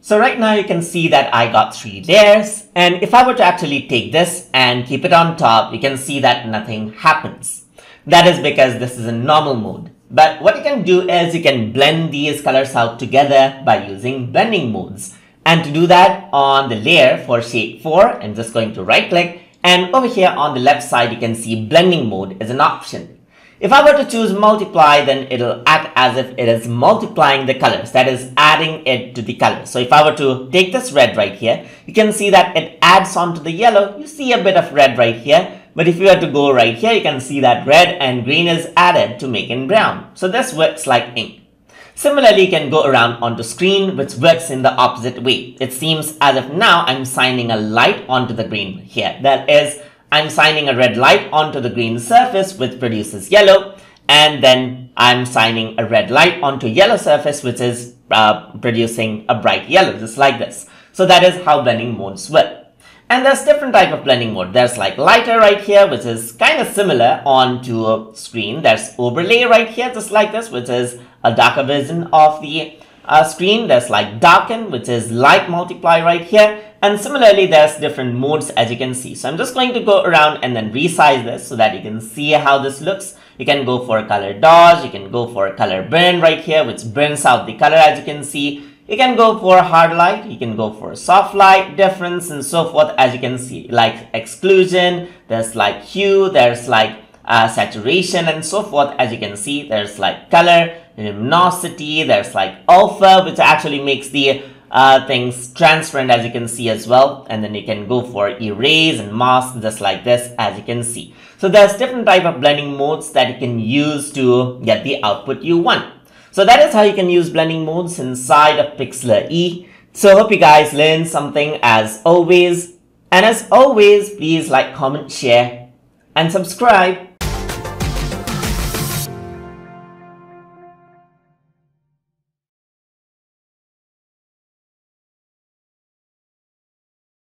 So right now you can see that I got three layers and if I were to actually take this and keep it on top, you can see that nothing happens. That is because this is a normal mode. But what you can do is you can blend these colors out together by using blending modes. And to do that on the layer for shape 4, I'm just going to right click and over here on the left side you can see blending mode is an option. If I were to choose multiply, then it'll act as if it is multiplying the colors, that is adding it to the color. So if I were to take this red right here, you can see that it adds on to the yellow. You see a bit of red right here. But if you were to go right here, you can see that red and green is added to make it brown. So this works like ink. Similarly, you can go around onto the screen, which works in the opposite way. It seems as if now I'm signing a light onto the green here. That is I'm shining a red light onto the green surface which produces yellow and then I'm shining a red light onto yellow surface which is uh, producing a bright yellow just like this. So that is how blending modes work. And there's different type of blending mode. There's like lighter right here, which is kind of similar onto a screen. There's overlay right here, just like this, which is a darker version of the uh, screen. There's like darken, which is light multiply right here. And similarly, there's different modes as you can see. So I'm just going to go around and then resize this so that you can see how this looks. You can go for a color dodge. You can go for a color burn right here, which burns out the color as you can see. You can go for hard light, you can go for soft light difference and so forth as you can see like exclusion, there's like hue, there's like uh, saturation and so forth as you can see there's like color, luminosity, there's like alpha which actually makes the uh, things transparent as you can see as well. And then you can go for erase and mask just like this as you can see. So there's different type of blending modes that you can use to get the output you want. So that is how you can use blending modes inside of Pixlr E. So hope you guys learned something as always. And as always please like comment share and subscribe